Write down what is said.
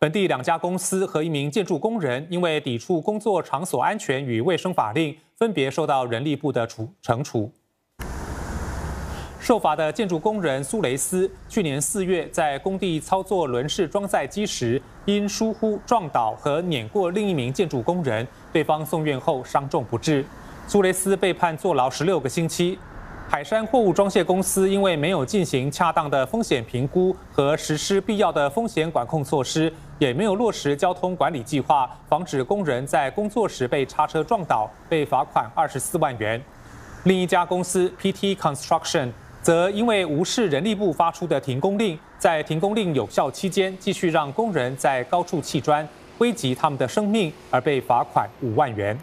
本地两家公司和一名建筑工人因为抵触工作场所安全与卫生法令，分别受到人力部的处惩处。受罚的建筑工人苏雷斯，去年四月在工地操作轮式装载机时，因疏忽撞倒和碾过另一名建筑工人，对方送院后伤重不治。苏雷斯被判坐牢十六个星期。海山货物装卸公司因为没有进行恰当的风险评估和实施必要的风险管控措施，也没有落实交通管理计划，防止工人在工作时被叉车撞倒，被罚款二十四万元。另一家公司 PT Construction。则因为无视人力部发出的停工令，在停工令有效期间继续让工人在高处砌砖，危及他们的生命，而被罚款五万元。